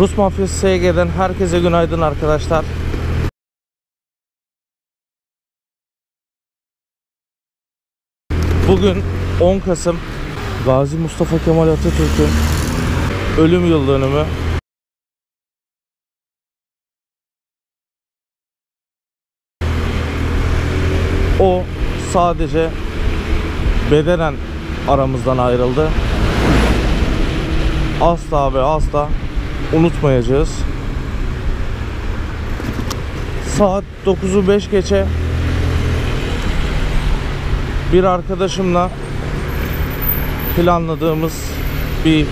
Rus Mafyası SG'den herkese günaydın arkadaşlar. Bugün 10 Kasım Gazi Mustafa Kemal Atatürk'ün ölüm yıl dönümü. O sadece bedenen aramızdan ayrıldı. Asla ve asla unutmayacağız. Saat 9'u 5 geçe bir arkadaşımla planladığımız bir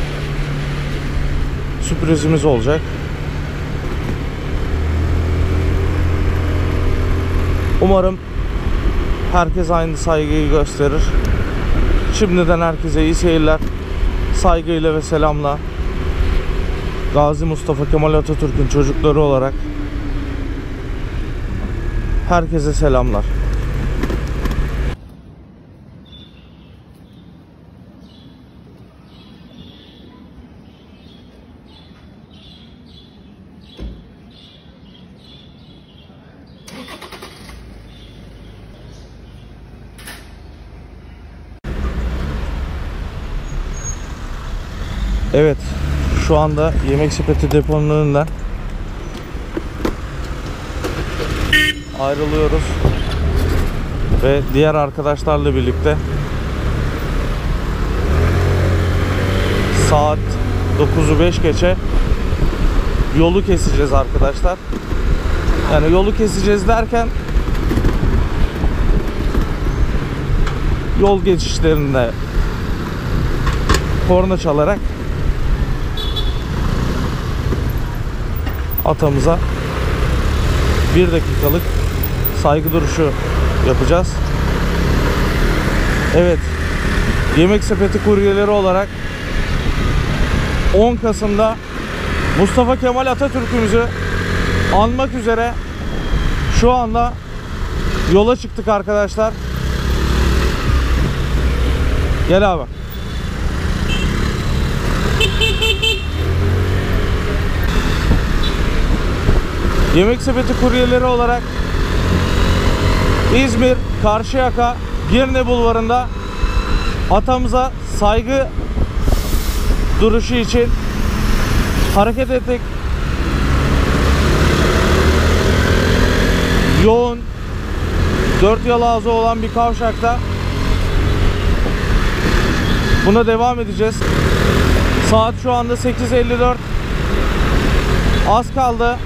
sürprizimiz olacak. Umarım herkes aynı saygıyı gösterir. Şimdiden herkese iyi seyirler. Saygıyla ve selamla Gazi Mustafa Kemal Atatürk'ün çocukları olarak herkese selamlar. Evet, şu anda yemek sepeti deponun önünden ayrılıyoruz ve diğer arkadaşlarla birlikte saat 9'u 5 geçe yolu keseceğiz arkadaşlar. Yani yolu keseceğiz derken yol geçişlerinde korna çalarak atamıza bir dakikalık saygı duruşu yapacağız. Evet. Yemek sepeti kuryeleri olarak 10 Kasım'da Mustafa Kemal Atatürk'ümüzü anmak üzere şu anda yola çıktık arkadaşlar. Gel abi. Yemek sepeti kuryeleri olarak İzmir, Karşıyaka, Girne Bulvarı'nda atamıza saygı duruşu için hareket ettik. Yoğun dört yol ağzı olan bir kavşakta buna devam edeceğiz. Saat şu anda 8.54 az kaldı.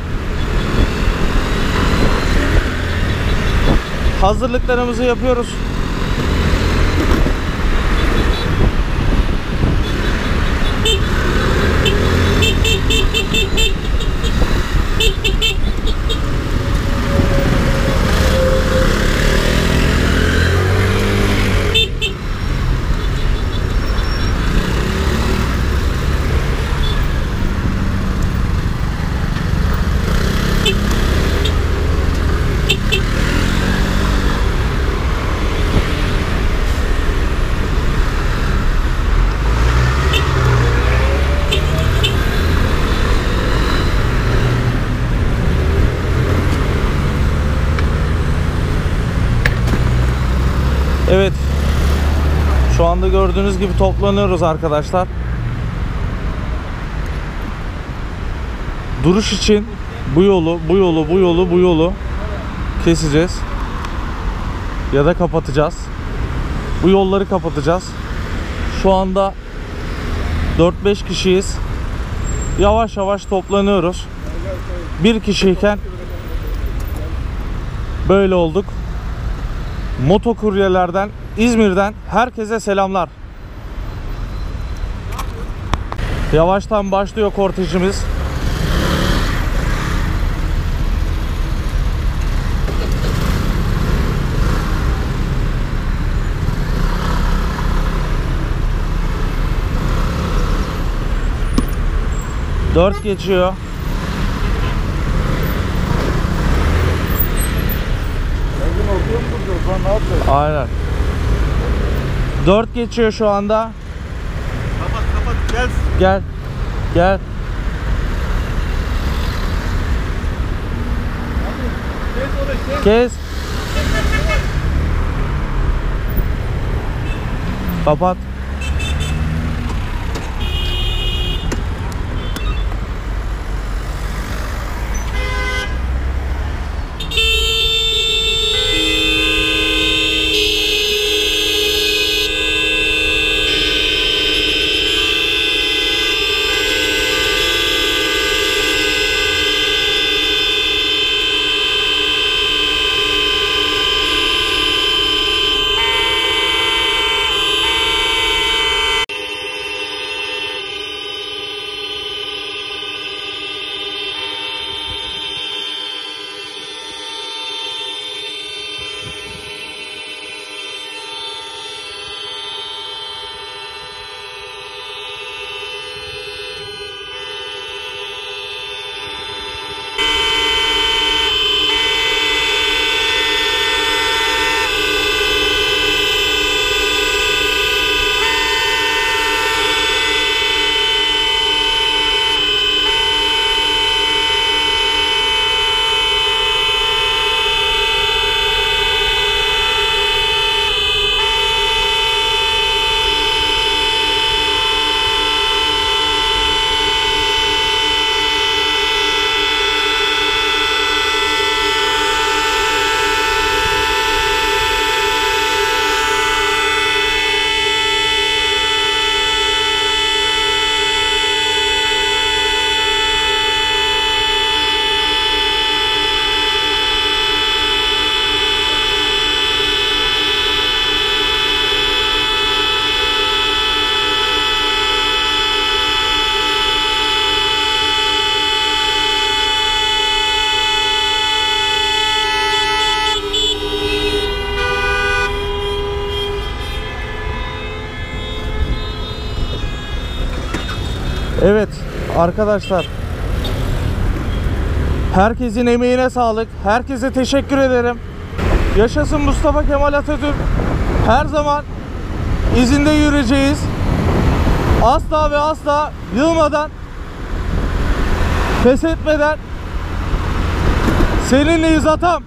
Hazırlıklarımızı yapıyoruz. Şu anda gördüğünüz gibi toplanıyoruz arkadaşlar. Duruş için bu yolu, bu yolu, bu yolu, bu yolu keseceğiz. Ya da kapatacağız. Bu yolları kapatacağız. Şu anda 4-5 kişiyiz. Yavaş yavaş toplanıyoruz. Bir kişiyken böyle olduk. Motokuryelerden İzmir'den herkese selamlar. Yavaştan başlıyor kortejimiz. Dört geçiyor. Aynen. 4 geçiyor şu anda. Kapat kapat gel. Gel. Gel. Kes. kes. Kapat. Evet arkadaşlar. Herkesin emeğine sağlık. Herkese teşekkür ederim. Yaşasın Mustafa Kemal Atatürk. Her zaman izinde yürüyeceğiz. Asla ve asla yılmadan pes etmeden seninleyiz atam.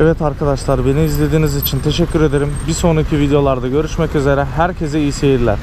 Evet arkadaşlar beni izlediğiniz için teşekkür ederim. Bir sonraki videolarda görüşmek üzere. Herkese iyi seyirler.